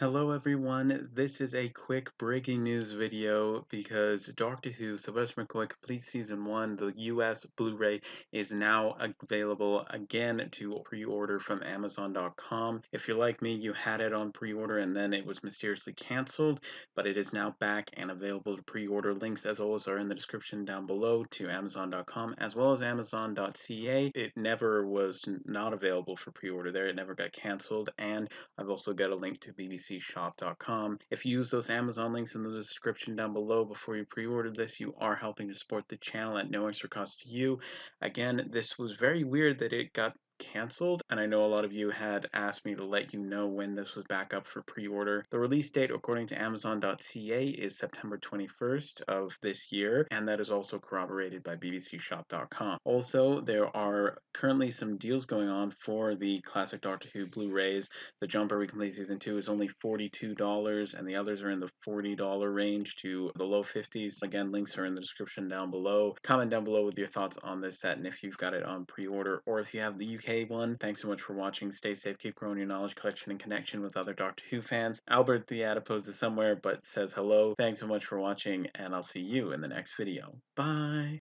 Hello everyone, this is a quick breaking news video because Doctor Who Sylvester McCoy Complete Season 1, the US Blu-ray, is now available again to pre-order from Amazon.com. If you're like me, you had it on pre-order and then it was mysteriously cancelled, but it is now back and available to pre-order. Links as always are in the description down below to Amazon.com as well as Amazon.ca. It never was not available for pre-order there, it never got cancelled, and I've also got a link to BBC bbcshop.com. If you use those Amazon links in the description down below before you pre-order this, you are helping to support the channel at no extra cost to you. Again, this was very weird that it got canceled, and I know a lot of you had asked me to let you know when this was back up for pre-order. The release date, according to Amazon.ca, is September 21st of this year, and that is also corroborated by BBCShop.com. Also, there are currently some deals going on for the classic Doctor Who Blu-rays. The Jon Pertwee Complete Season 2 is only $42, and the others are in the $40 range to the low 50s. Again, links are in the description down below. Comment down below with your thoughts on this set and if you've got it on pre-order or if you have the UK one. Thanks so much for watching. Stay safe, keep growing your knowledge collection and connection with other Doctor Who fans. Albert the Adipose is somewhere but says hello. Thanks so much for watching, and I'll see you in the next video. Bye!